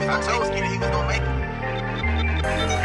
I told Skinny he was gonna make it.